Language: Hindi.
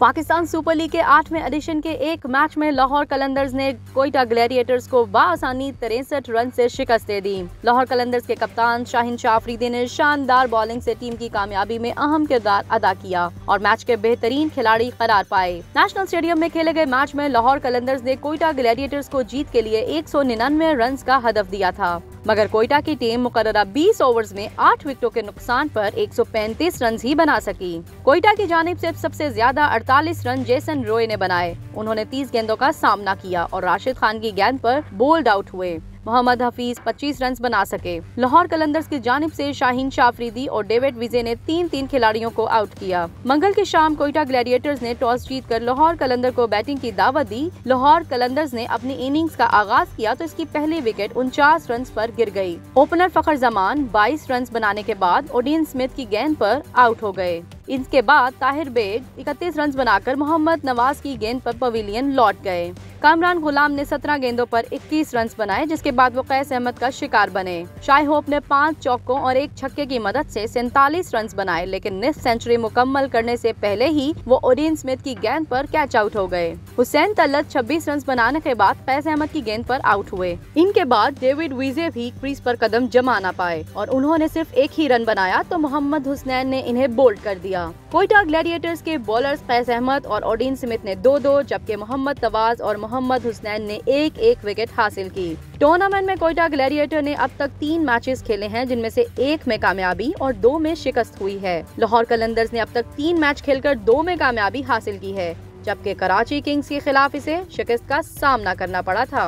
पाकिस्तान सुपर लीग के आठवें एडिशन के एक मैच में लाहौर कलंदर्स ने कोयटा ग्लैडिएटर्स को बासानी तिरसठ रन से शिकस्त दे दी। लाहौर कलंदर्स के कप्तान शाहिन शाफरीदी ने शानदार बॉलिंग से टीम की कामयाबी में अहम किरदार अदा किया और मैच के बेहतरीन खिलाड़ी करार पाए। नेशनल स्टेडियम में खेले गए मैच में लाहौर कलंदर्स ने कोयटा ग्लैडिएटर्स को जीत के लिए एक सौ निन्यानवे रन का हदफ दिया था। मगर कोयटा की टीम मुकर्रा 20 ओवर्स में 8 विकेटों के नुकसान पर 135 रन ही बना सकी। कोयटा की जानब ऐसी सबसे ज़्यादा 48 रन जेसन रोय ने बनाए। उन्होंने 30 गेंदों का सामना किया और राशिद खान की गेंद पर बोल्ड आउट हुए। मोहम्मद हफीज 25 रन बना सके। लाहौर कलंदर्स की जानब से शाहीन शाफरीदी और डेविड विजे ने तीन तीन खिलाड़ियों को आउट किया। मंगल की शाम कोयटा ग्लैडिएटर्स ने टॉस जीतकर लाहौर कलंदर को बैटिंग की दावत दी। लाहौर कलंदर्स ने अपनी इनिंग्स का आगाज़ किया तो इसकी पहली विकेट उनचास रन पर गिर गई। ओपनर फखर जमान बाईस रन बनाने के बाद ओडियन स्मिथ की गेंद पर आउट हो गए। इसके बाद ताहिर बेग इकतीस रन बनाकर मोहम्मद नवाज़ की गेंद पर पवेलियन लौट गए। कामरान गुलाम ने 17 गेंदों पर 21 रन बनाए, जिसके बाद वो कैस अहमद का शिकार बने। शाही होप ने पाँच चौकों और एक छक्के की मदद से सैतालीस रन बनाए, लेकिन निस सेंचुरी मुकम्मल करने से पहले ही वो ओडियन स्मिथ की गेंद पर कैच आउट हो गए। हुसैन तल्लत 26 रन बनाने के बाद कैस अहमद की गेंद पर आउट हुए। इनके बाद डेविड वीजे भी क्रीज पर कदम जमा ना पाए, और उन्होंने सिर्फ़ एक ही रन बनाया तो मोहम्मद हुसनैन ने इन्हें बोल्ड कर दिया। कोयटा ग्लैडिएटर्स के बॉलर्स कैस अहमद और ओडियन स्मिथ ने दो दो जबकि मोहम्मद तवाज और मोहम्मद हुसनैन ने एक एक विकेट हासिल की। टूर्नामेंट में कोयटा ग्लैडिएटर ने अब तक तीन मैचेस खेले हैं, जिनमें से एक में कामयाबी और दो में शिकस्त हुई है। लाहौर कलंदर्स ने अब तक तीन मैच खेलकर दो में कामयाबी हासिल की है, जबकि कराची किंग्स के खिलाफ इसे शिकस्त का सामना करना पड़ा था।